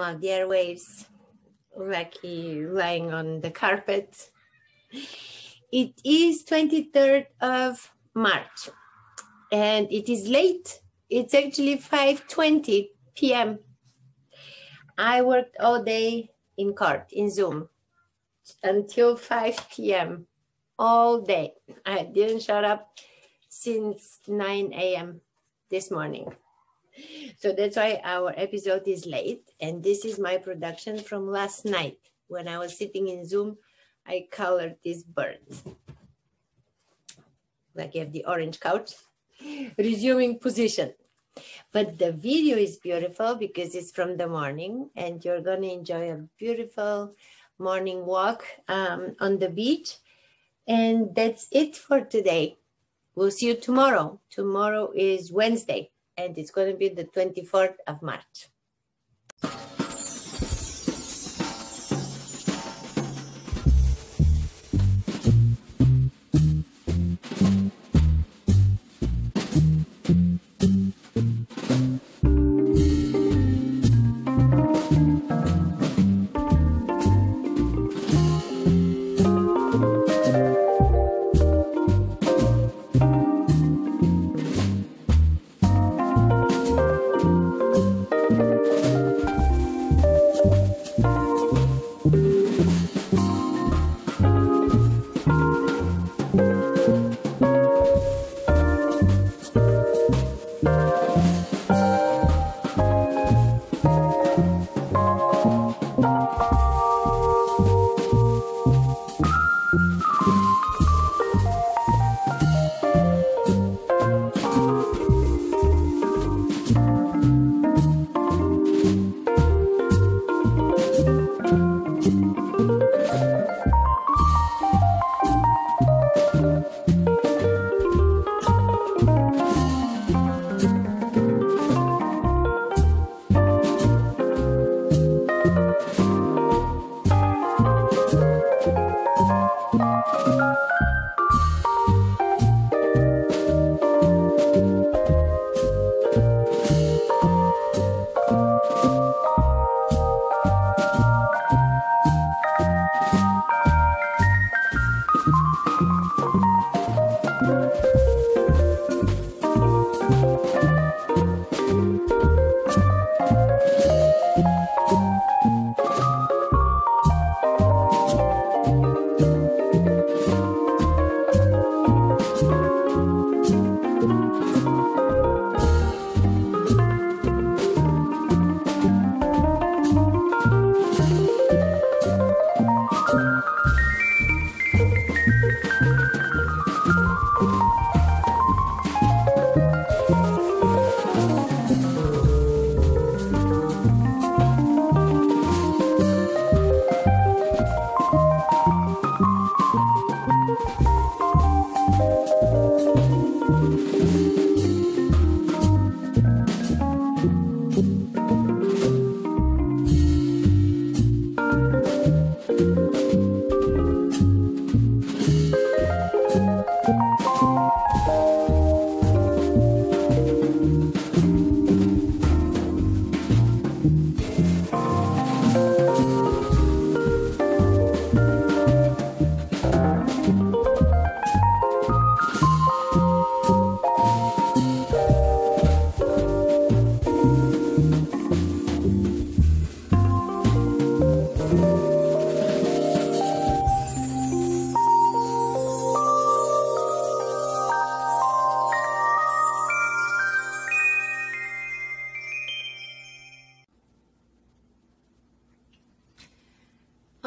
of the airwaves, like lying on the carpet. It is 23rd of March and it is late. It's actually 5.20 p.m. I worked all day in court, in Zoom, until 5 p.m. all day. I didn't shut up since 9 a.m. this morning. So that's why our episode is late. And this is my production from last night. When I was sitting in Zoom, I colored this bird. Like you have the orange couch, resuming position. But the video is beautiful because it's from the morning and you're going to enjoy a beautiful morning walk um, on the beach. And that's it for today. We'll see you tomorrow. Tomorrow is Wednesday and it's going to be the 24th of March.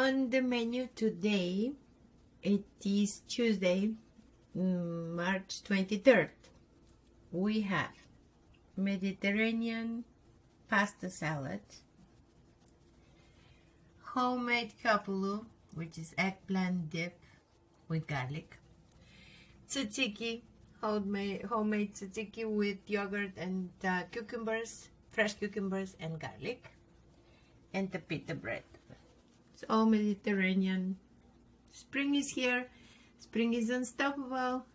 On the menu today it is Tuesday mm, March 23rd we have Mediterranean pasta salad homemade kyopolou which is eggplant dip with garlic tzatziki homemade, homemade tzatziki with yogurt and uh, cucumbers fresh cucumbers and garlic and the pita bread it's all Mediterranean. Spring is here. Spring is unstoppable.